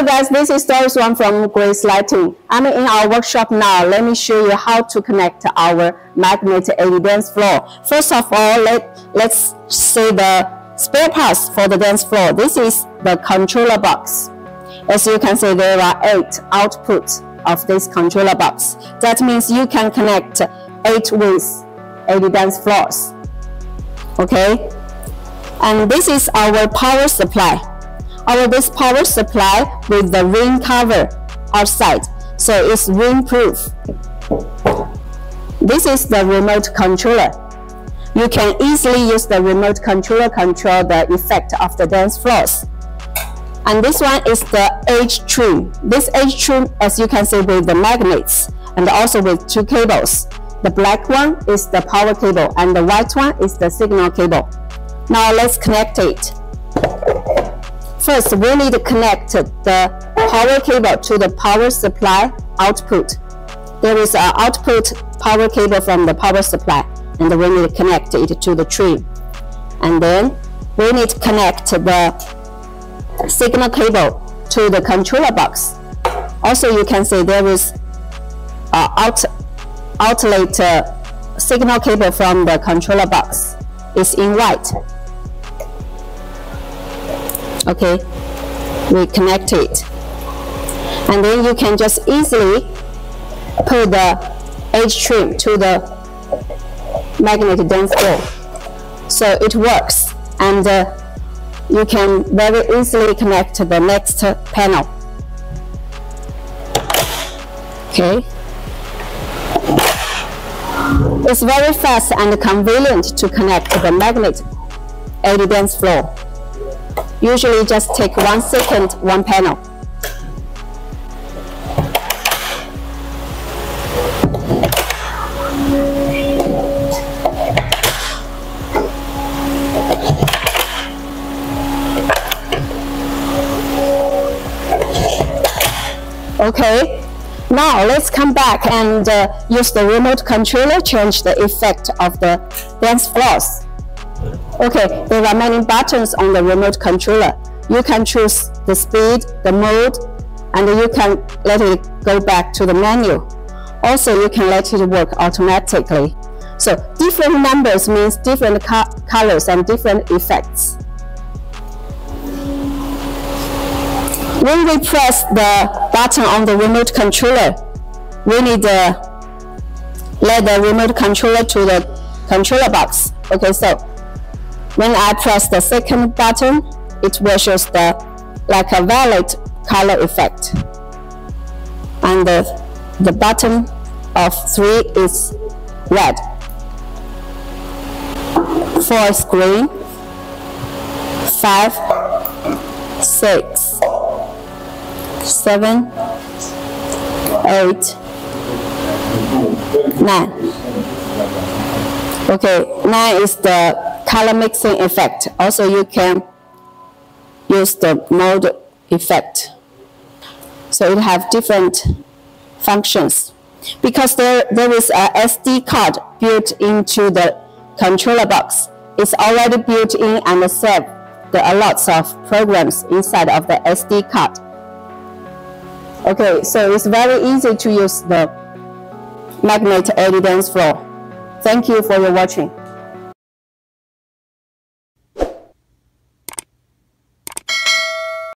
Hello guys, this is Doris Wang from Grace Lighting. I'm in our workshop now. Let me show you how to connect our magnet LED dance floor. First of all, let, let's see the spare parts for the dance floor. This is the controller box. As you can see, there are eight outputs of this controller box. That means you can connect eight with LED dance floors. Okay? And this is our power supply our this power supply with the rain cover outside, so it's rainproof. This is the remote controller. You can easily use the remote controller control the effect of the dance floors. And this one is the edge trim. This edge trim, as you can see with the magnets and also with two cables. The black one is the power cable and the white one is the signal cable. Now let's connect it. First, we need to connect the power cable to the power supply output. There is an output power cable from the power supply, and we need to connect it to the tree. And then we need to connect the signal cable to the controller box. Also, you can see there is an out, outlet uh, signal cable from the controller box. It's in white okay? We connect it. And then you can just easily put the edge trim to the magnet dance floor. So it works. And uh, you can very easily connect to the next panel. Okay? It's very fast and convenient to connect the magnet LED dance floor Usually just take one second, one panel. Okay, now let's come back and uh, use the remote controller change the effect of the dance floors. Okay, there are many buttons on the remote controller. You can choose the speed, the mode, and you can let it go back to the menu. Also, you can let it work automatically. So different numbers means different co colors and different effects. When we press the button on the remote controller, we need to let the remote controller to the controller box. Okay, so when I press the second button, it show the like a violet color effect. And the, the button of 3 is red. 4 is green. 5, 6, 7, 8, 9. Okay, 9 is the color mixing effect. Also, you can use the mode effect. So it have different functions. Because there, there is a SD card built into the controller box. It's already built in and saved there are lots of programs inside of the SD card. Okay, so it's very easy to use the magnet LED dance floor. Thank you for your watching.